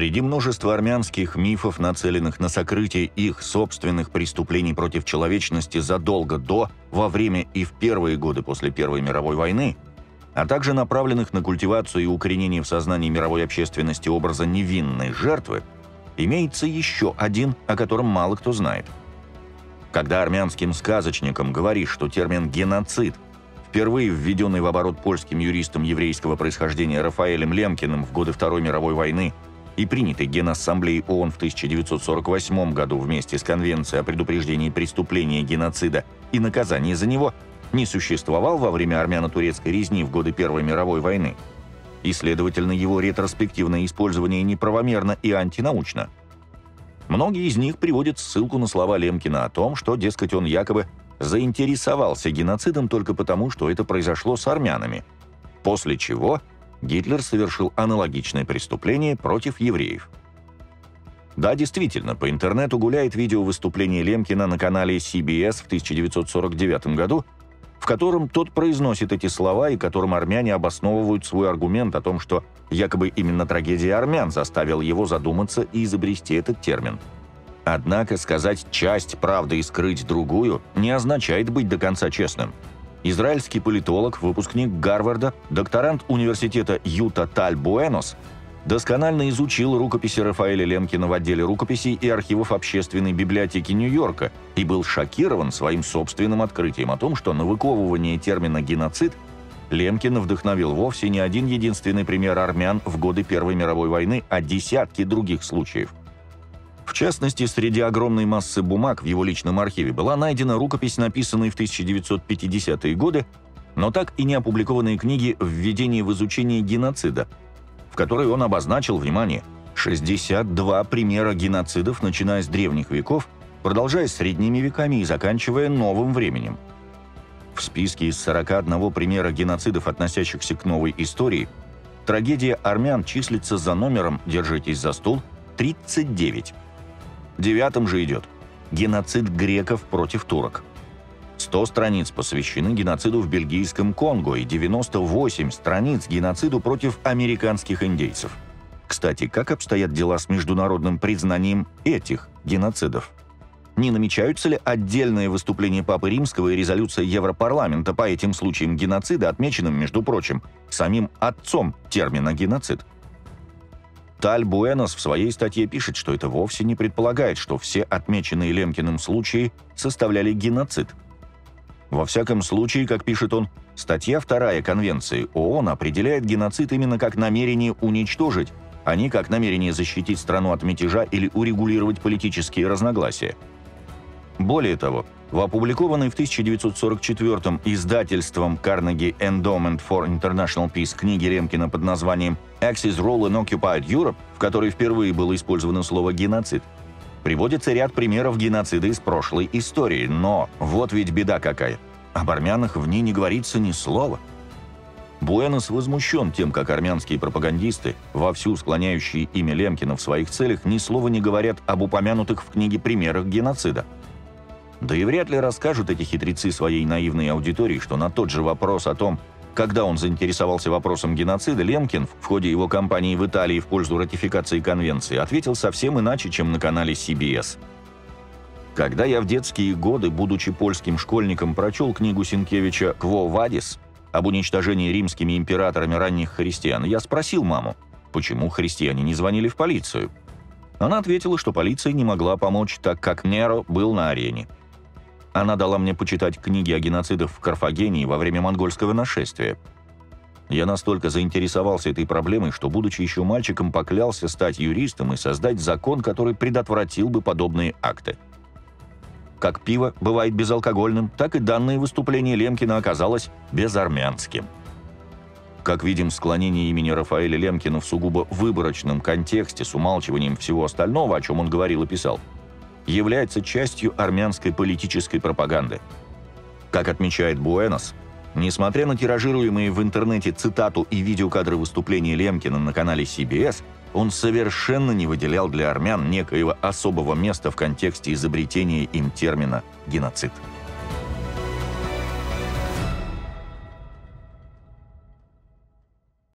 Среди множества армянских мифов, нацеленных на сокрытие их собственных преступлений против человечности задолго до, во время и в первые годы после Первой мировой войны, а также направленных на культивацию и укоренение в сознании мировой общественности образа невинной жертвы, имеется еще один, о котором мало кто знает. Когда армянским сказочникам говоришь, что термин «геноцид» впервые введенный в оборот польским юристом еврейского происхождения Рафаэлем Лемкиным в годы Второй мировой войны и принятый Генассамблеей ООН в 1948 году вместе с Конвенцией о предупреждении преступления геноцида и наказании за него, не существовал во время армяно-турецкой резни в годы Первой мировой войны, и, следовательно, его ретроспективное использование неправомерно и антинаучно. Многие из них приводят ссылку на слова Лемкина о том, что, дескать, он якобы заинтересовался геноцидом только потому, что это произошло с армянами, после чего Гитлер совершил аналогичное преступление против евреев. Да, действительно, по интернету гуляет видео выступления Лемкина на канале CBS в 1949 году, в котором тот произносит эти слова и которым армяне обосновывают свой аргумент о том, что якобы именно трагедия армян заставила его задуматься и изобрести этот термин – Однако сказать часть правды и скрыть другую не означает быть до конца честным. Израильский политолог, выпускник Гарварда, докторант университета Юта Таль Буэнос досконально изучил рукописи Рафаэля Лемкина в отделе рукописей и архивов Общественной библиотеки Нью-Йорка и был шокирован своим собственным открытием о том, что на выковывание термина «геноцид» Лемкин вдохновил вовсе не один единственный пример армян в годы Первой мировой войны, а десятки других случаев. В частности, среди огромной массы бумаг в его личном архиве была найдена рукопись, написанная в 1950-е годы, но так и не опубликованные книги «Введение в изучение геноцида», в которой он обозначил, внимание, 62 примера геноцидов, начиная с древних веков, продолжая средними веками и заканчивая новым временем. В списке из 41 примера геноцидов, относящихся к новой истории, трагедия армян числится за номером, держитесь за стул, 39. Девятым же идет «Геноцид греков против турок». 100 страниц посвящены геноциду в бельгийском Конго и 98 страниц геноциду против американских индейцев. Кстати, как обстоят дела с международным признанием этих геноцидов? Не намечаются ли отдельные выступления Папы Римского и резолюция Европарламента по этим случаям геноцида, отмеченным, между прочим, самим отцом термина «геноцид»? Таль Буэнос в своей статье пишет, что это вовсе не предполагает, что все отмеченные Лемкиным случаи составляли геноцид. Во всяком случае, как пишет он, статья 2 Конвенции ООН определяет геноцид именно как намерение уничтожить, а не как намерение защитить страну от мятежа или урегулировать политические разногласия. Более того, в опубликованной в 1944 издательством Carnegie Endowment for International Peace книге Ремкина под названием «Axis Role in Occupied Europe», в которой впервые было использовано слово «геноцид», приводится ряд примеров геноцида из прошлой истории. Но вот ведь беда какая. Об армянах в ней не говорится ни слова. Буэнос возмущен тем, как армянские пропагандисты, вовсю склоняющие имя Лемкина в своих целях, ни слова не говорят об упомянутых в книге примерах геноцида – да и вряд ли расскажут эти хитрецы своей наивной аудитории, что на тот же вопрос о том, когда он заинтересовался вопросом геноцида, Лемкин в ходе его кампании в Италии в пользу ратификации конвенции ответил совсем иначе, чем на канале CBS. Когда я в детские годы, будучи польским школьником, прочел книгу Синкевича «Кво Вадис» об уничтожении римскими императорами ранних христиан, я спросил маму, почему христиане не звонили в полицию. Она ответила, что полиция не могла помочь, так как Неро был на арене. Она дала мне почитать книги о геноцидах в Карфагене во время монгольского нашествия. Я настолько заинтересовался этой проблемой, что, будучи еще мальчиком, поклялся стать юристом и создать закон, который предотвратил бы подобные акты. Как пиво бывает безалкогольным, так и данное выступление Лемкина оказалось безармянским. Как видим, склонение имени Рафаэля Лемкина в сугубо выборочном контексте с умалчиванием всего остального, о чем он говорил и писал – является частью армянской политической пропаганды. Как отмечает Буэнос, несмотря на тиражируемые в интернете цитату и видеокадры выступления Лемкина на канале CBS, он совершенно не выделял для армян некоего особого места в контексте изобретения им термина «геноцид».